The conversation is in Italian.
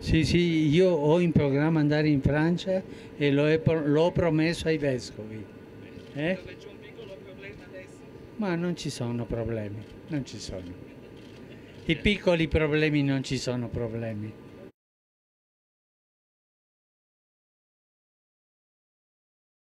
Sì, sì, io ho in programma andare in Francia e l'ho promesso ai vescovi. Eh? Dove c'è un piccolo problema adesso. Ma non ci sono problemi, non ci sono. I piccoli problemi non ci sono problemi.